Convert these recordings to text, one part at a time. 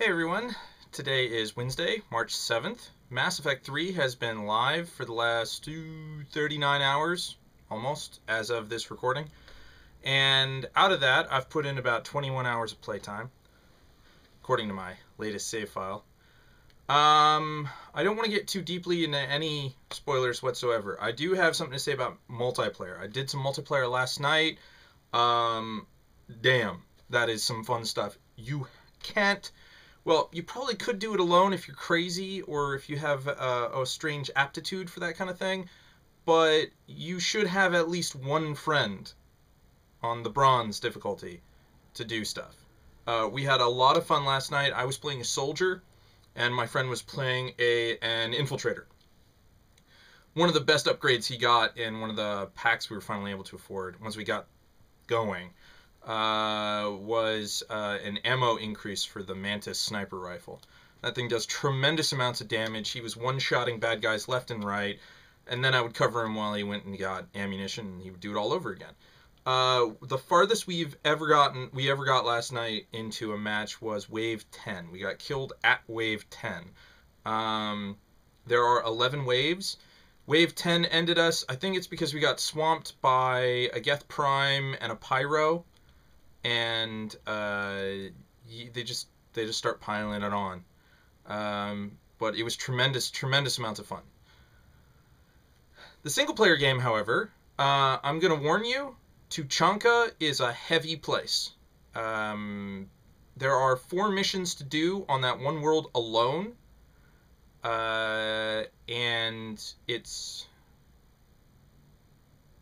Hey everyone, today is Wednesday, March 7th. Mass Effect 3 has been live for the last two, 39 hours, almost, as of this recording. And out of that, I've put in about 21 hours of playtime, according to my latest save file. Um, I don't want to get too deeply into any spoilers whatsoever. I do have something to say about multiplayer. I did some multiplayer last night. Um, damn, that is some fun stuff. You can't well, you probably could do it alone if you're crazy or if you have a strange aptitude for that kind of thing, but you should have at least one friend on the bronze difficulty to do stuff. Uh, we had a lot of fun last night. I was playing a soldier, and my friend was playing a an infiltrator. One of the best upgrades he got in one of the packs we were finally able to afford once we got going uh, was uh, an ammo increase for the Mantis sniper rifle. That thing does tremendous amounts of damage. He was one-shotting bad guys left and right, and then I would cover him while he went and got ammunition, and he would do it all over again. Uh, the farthest we've ever gotten, we ever got last night into a match was Wave 10. We got killed at Wave 10. Um, there are 11 waves. Wave 10 ended us. I think it's because we got swamped by a Geth Prime and a Pyro and uh, they just they just start piling it on. Um, but it was tremendous, tremendous amounts of fun. The single player game, however, uh, I'm gonna warn you, Tuchanka is a heavy place. Um, there are four missions to do on that one world alone, uh, and it's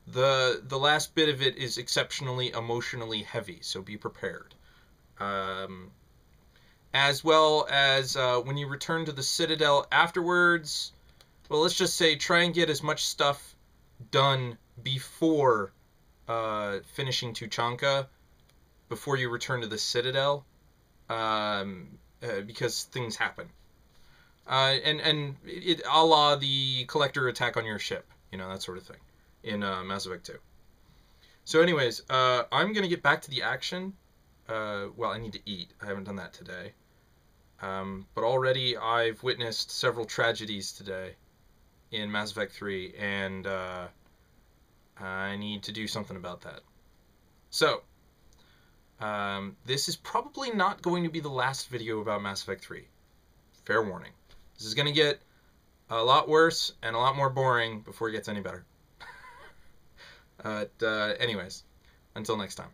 the the last bit of it is exceptionally emotionally heavy, so be prepared. Um, as well as uh, when you return to the Citadel afterwards, well, let's just say try and get as much stuff done before uh, finishing Tuchanka, before you return to the Citadel, um, uh, because things happen. Uh, and and it, a la the collector attack on your ship, you know that sort of thing in uh, Mass Effect 2. So, anyways, uh, I'm gonna get back to the action. Uh, well, I need to eat. I haven't done that today. Um, but already I've witnessed several tragedies today in Mass Effect 3, and uh, I need to do something about that. So, um, this is probably not going to be the last video about Mass Effect 3. Fair warning. This is going to get a lot worse and a lot more boring before it gets any better. Uh, anyways, until next time.